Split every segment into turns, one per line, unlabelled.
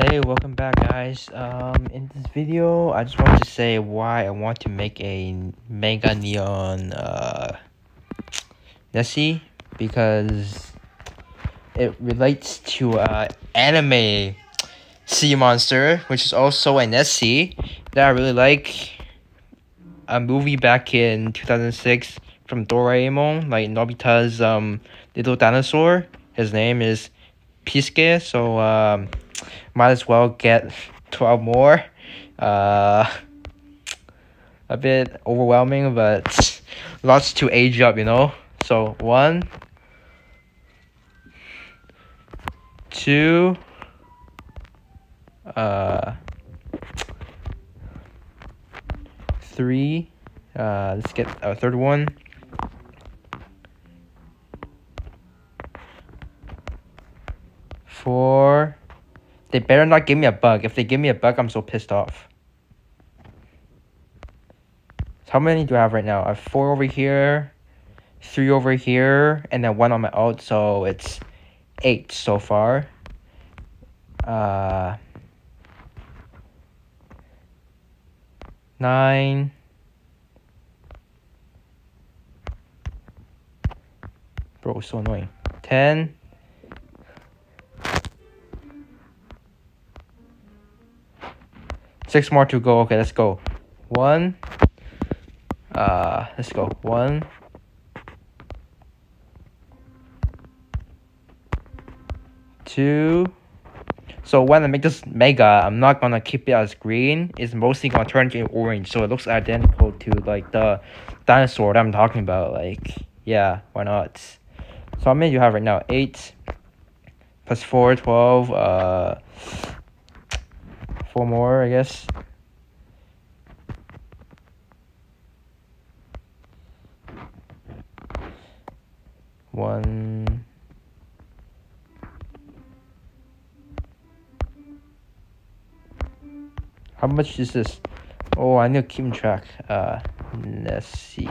Hey, welcome back guys. Um, in this video, I just want to say why I want to make a Mega Neon uh, Nessie because it relates to uh, anime Sea Monster, which is also a Nessie that I really like. A movie back in 2006 from Doraemon, like Nobita's um, little dinosaur. His name is Pisuke, so um, might as well get 12 more. Uh, a bit overwhelming, but lots to age up, you know? So, one, two, uh, three, uh, let's get a third one. Four, they better not give me a bug. If they give me a bug, I'm so pissed off. So how many do I have right now? I have four over here, three over here, and then one on my alt, so it's eight so far. Uh, nine. Bro, so annoying. Ten. Six more to go. Okay, let's go. One. Uh, let's go. One. Two. So when I make this mega, I'm not gonna keep it as green. It's mostly gonna turn to orange, so it looks identical to like the dinosaur that I'm talking about. Like, yeah, why not? So how many do you have right now? Eight plus four, 12, uh, four more, I guess. One. How much is this? Oh, I need to keep track. Uh, let's see.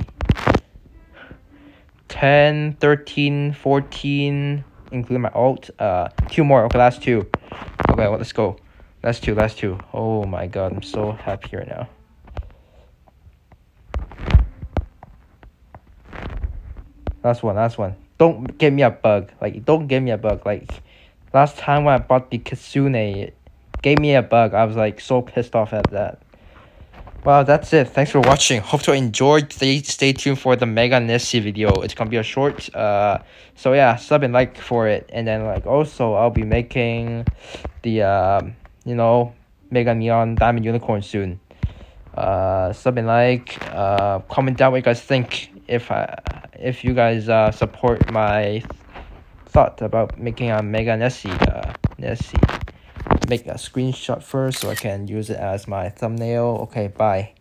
10, 13, 14, including my alt. Uh, two more. Okay, last two. Okay, well, let's go. Last two, last two. Oh my god, I'm so happy right now. Last one, last one. Don't give me a bug. Like, don't give me a bug. Like, last time when I bought the Kitsune, it gave me a bug. I was like so pissed off at that. Well, that's it. Thanks for watching. Hope you enjoyed. Stay, stay tuned for the Mega Nessie video. It's gonna be a short. Uh, so yeah, sub and like for it. And then like also, I'll be making the um, you know, Mega Neon Diamond Unicorn soon. Uh, and like. Uh, comment down what you guys think. If I, if you guys uh support my thought about making a Mega Nessie. Uh, Nessie make a screenshot first so I can use it as my thumbnail. Okay, bye.